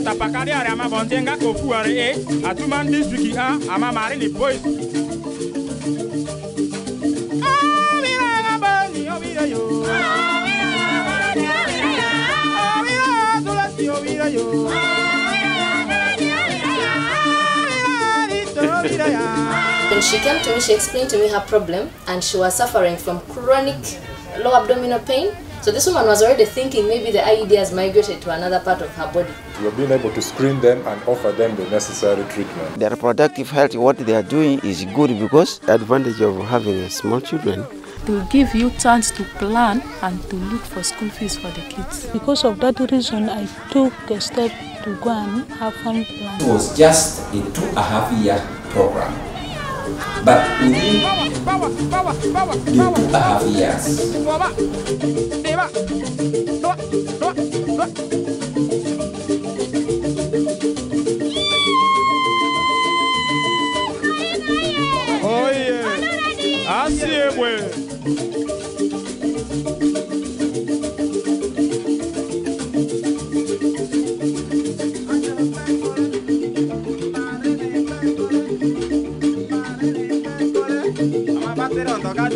tapakari ari ama e a ama mari ni. When she came to me, she explained to me her problem and she was suffering from chronic low abdominal pain. So this woman was already thinking maybe the IUD has migrated to another part of her body. We have been able to screen them and offer them the necessary treatment. Their reproductive health, what they are doing is good because the advantage of having small children They will give you chance to plan and to look for school fees for the kids. Because of that reason, I took a step to go and have family It was just a two and a half year program. but within the past. Oye, así es, güey.